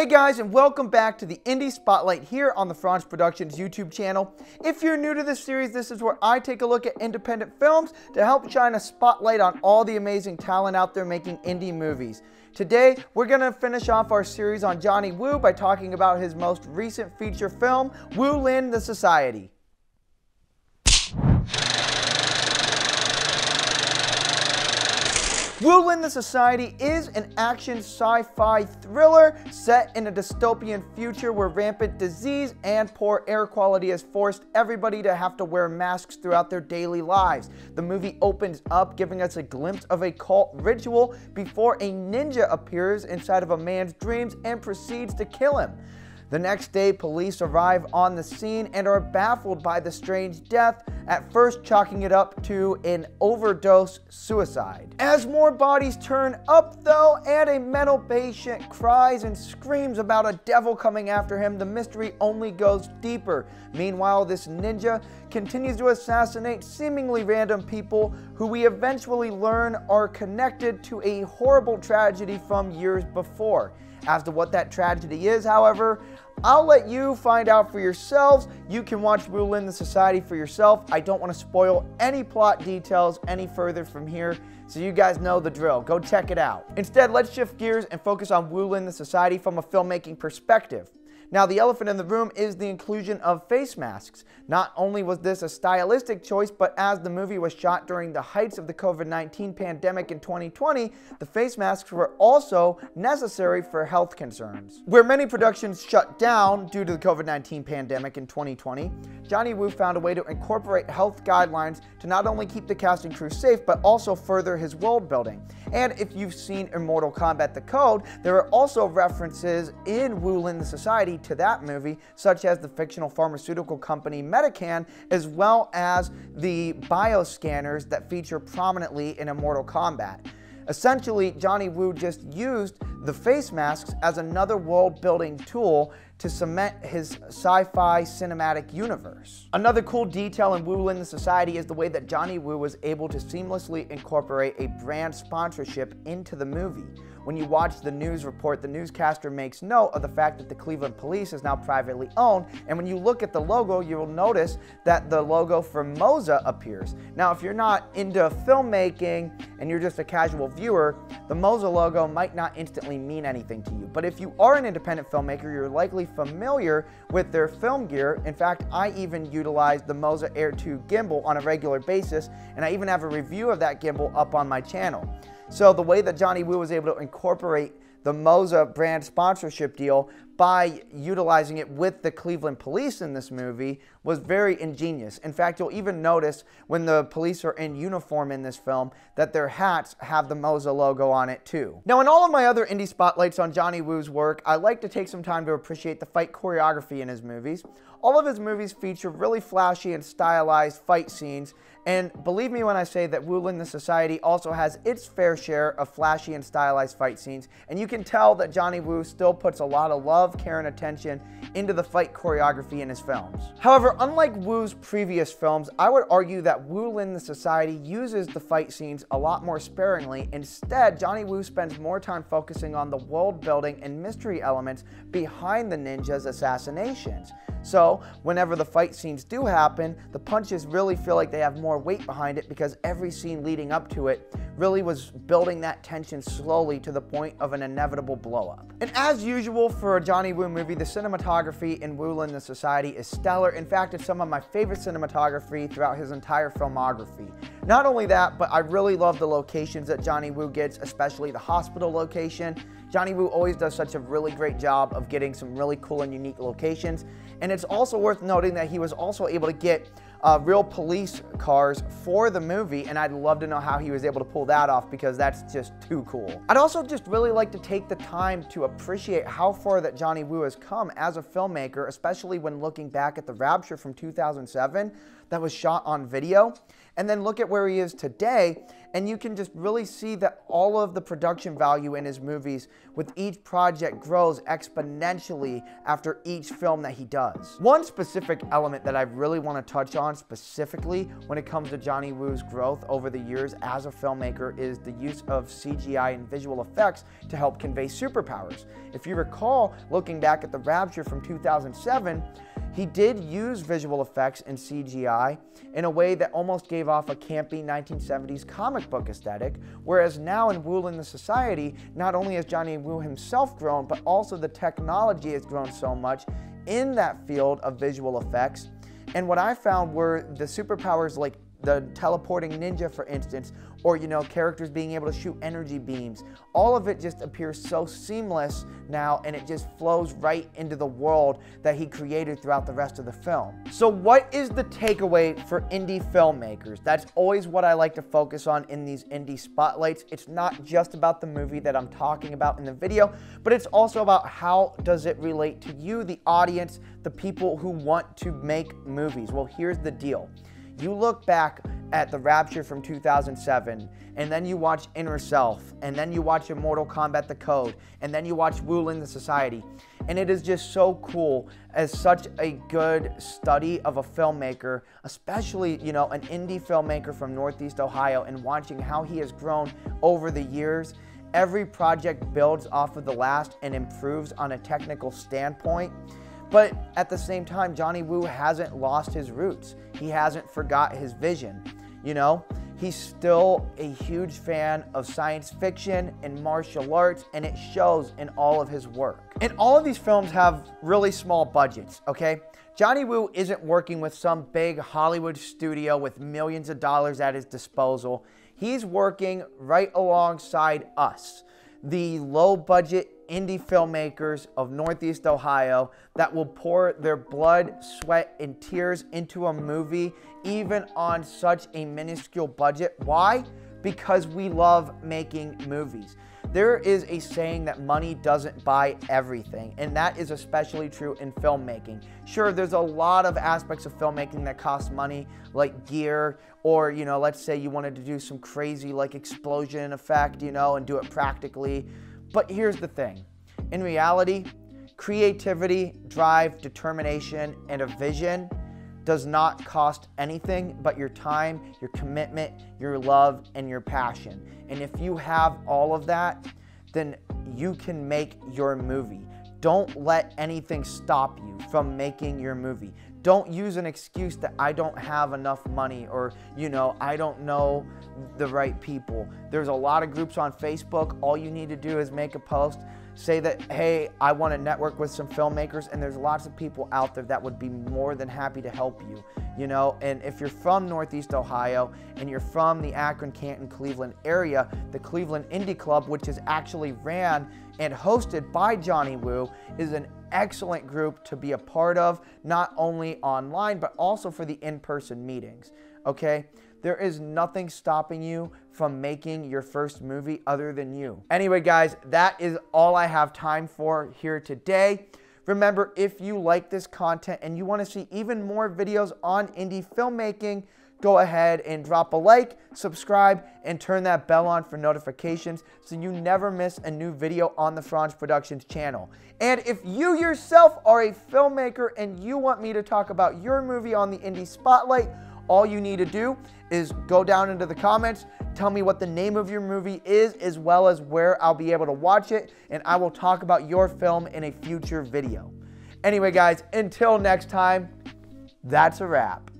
Hey guys, and welcome back to the Indie Spotlight here on the Fronz Productions YouTube channel. If you're new to this series, this is where I take a look at independent films to help shine a spotlight on all the amazing talent out there making indie movies. Today, we're going to finish off our series on Johnny Wu by talking about his most recent feature film, Wu Lin the Society. Wu Lin the Society is an action sci-fi thriller set in a dystopian future where rampant disease and poor air quality has forced everybody to have to wear masks throughout their daily lives. The movie opens up giving us a glimpse of a cult ritual before a ninja appears inside of a man's dreams and proceeds to kill him. The next day, police arrive on the scene and are baffled by the strange death, at first chalking it up to an overdose suicide. As more bodies turn up, though, and a mental patient cries and screams about a devil coming after him, the mystery only goes deeper. Meanwhile, this ninja continues to assassinate seemingly random people who we eventually learn are connected to a horrible tragedy from years before. As to what that tragedy is, however, I'll let you find out for yourselves. You can watch Wu Lin the Society for yourself. I don't want to spoil any plot details any further from here, so you guys know the drill. Go check it out. Instead, let's shift gears and focus on Wu Lin the Society from a filmmaking perspective. Now, the elephant in the room is the inclusion of face masks. Not only was this a stylistic choice, but as the movie was shot during the heights of the COVID-19 pandemic in 2020, the face masks were also necessary for health concerns. Where many productions shut down due to the COVID-19 pandemic in 2020, Johnny Wu found a way to incorporate health guidelines to not only keep the cast and crew safe, but also further his world building. And if you've seen Immortal Kombat The Code, there are also references in Wu Lin the Society to that movie, such as the fictional pharmaceutical company Medican, as well as the bioscanners that feature prominently in Immortal Kombat. Essentially, Johnny Wu just used the face masks as another world building tool to cement his sci-fi cinematic universe. Another cool detail in Wu Lin the Society is the way that Johnny Wu was able to seamlessly incorporate a brand sponsorship into the movie. When you watch the news report, the newscaster makes note of the fact that the Cleveland Police is now privately owned, and when you look at the logo, you will notice that the logo for Moza appears. Now, if you're not into filmmaking and you're just a casual viewer, the Moza logo might not instantly mean anything to you. But if you are an independent filmmaker, you're likely familiar with their film gear. In fact, I even utilize the Moza Air 2 gimbal on a regular basis, and I even have a review of that gimbal up on my channel. So the way that Johnny Wu was able to incorporate the Moza brand sponsorship deal by utilizing it with the Cleveland police in this movie was very ingenious. In fact, you'll even notice when the police are in uniform in this film that their hats have the Moza logo on it too. Now, in all of my other indie spotlights on Johnny Wu's work, I like to take some time to appreciate the fight choreography in his movies. All of his movies feature really flashy and stylized fight scenes, and believe me when I say that Wu Lin the Society also has its fair share of flashy and stylized fight scenes, and you can tell that Johnny Wu still puts a lot of love, care, and attention into the fight choreography in his films. However, unlike Wu's previous films, I would argue that Wu Lin the Society uses the fight scenes a lot more sparingly. Instead, Johnny Wu spends more time focusing on the world building and mystery elements behind the ninja's assassinations. So, whenever the fight scenes do happen, the punches really feel like they have more weight behind it because every scene leading up to it really was building that tension slowly to the point of an inevitable blowup. And as usual for a Johnny Wu movie, the cinematography in Wu Lin the Society is stellar. In fact, it's some of my favorite cinematography throughout his entire filmography. Not only that, but I really love the locations that Johnny Wu gets, especially the hospital location. Johnny Wu always does such a really great job of getting some really cool and unique locations. And it's also worth noting that he was also able to get uh, real police cars for the movie, and I'd love to know how he was able to pull that off because that's just too cool. I'd also just really like to take the time to appreciate how far that Johnny Wu has come as a filmmaker, especially when looking back at The Rapture from 2007. that was shot on video. And then look at where he is today, and you can just really see that all of the production value in his movies with each project grows exponentially after each film that he does. One specific element that I really want to touch on specifically when it comes to Johnny Wu's growth over the years as a filmmaker is the use of CGI and visual effects to help convey superpowers. If you recall, looking back at The Rapture from 2007, he did use visual effects and CGI in a way that almost gave off a campy 1970s comic book aesthetic, whereas now in Wu Lin the Society, not only has Johnny Wu himself grown, but also the technology has grown so much in that field of visual effects. And what I found were the superpowers like the teleporting ninja, for instance, or you know, characters being able to shoot energy beams. All of it just appears so seamless now, and it just flows right into the world that he created throughout the rest of the film. So, what is the takeaway for indie filmmakers? That's always what I like to focus on in these indie spotlights. It's not just about the movie that I'm talking about in the video, but it's also about how does it relate to you, the audience, the people who want to make movies. Well, here's the deal. You look back at The Rapture from 2007, and then you watch Inner Self, and then you watch Immortal Kombat The Code, and then you watch Wu Lin the Society. And it is just so cool as such a good study of a filmmaker, especially, you know, an indie filmmaker from Northeast Ohio, and watching how he has grown over the years. Every project builds off of the last and improves on a technical standpoint. But at the same time, Johnny Wu hasn't lost his roots. He hasn't forgot his vision. You know, he's still a huge fan of science fiction and martial arts, and it shows in all of his work. And all of these films have really small budgets, okay? Johnny Wu isn't working with some big Hollywood studio with millions of dollars at his disposal. He's working right alongside us, the low budget indie filmmakers of Northeast Ohio that will pour their blood, sweat, and tears into a movie, even on such a minuscule budget. Why? Because we love making movies. There is a saying that money doesn't buy everything, and that is especially true in filmmaking. Sure, there's a lot of aspects of filmmaking that cost money, like gear, or, you know, let's say you wanted to do some crazy, like, explosion effect, you know, and do it practically but here's the thing in reality, creativity, drive, determination, and a vision does not cost anything but your time, your commitment, your love, and your passion. And if you have all of that, then you can make your movie. Don't let anything stop you from making your movie. Don't use an excuse that I don't have enough money or, you know, I don't know the right people. There's a lot of groups on Facebook. All you need to do is make a post, say that, hey, I want to network with some filmmakers, and there's lots of people out there that would be more than happy to help you, you know. And if you're from Northeast Ohio and you're from the Akron, Canton, Cleveland area, the Cleveland Indie Club, which is actually ran and hosted by Johnny Wu, is an excellent group to be a part of, not only online, but also for the in person meetings. Okay? There is nothing stopping you from making your first movie other than you. Anyway, guys, that is all I have time for here today. Remember, if you like this content and you want to see even more videos on indie filmmaking, go ahead and drop a like, subscribe, and turn that bell on for notifications so you never miss a new video on the Fronz Productions channel. And if you yourself are a filmmaker and you want me to talk about your movie on the Indie Spotlight, all you need to do is go down into the comments, tell me what the name of your movie is, as well as where I'll be able to watch it, and I will talk about your film in a future video. Anyway, guys, until next time, that's a wrap.